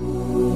Ooh.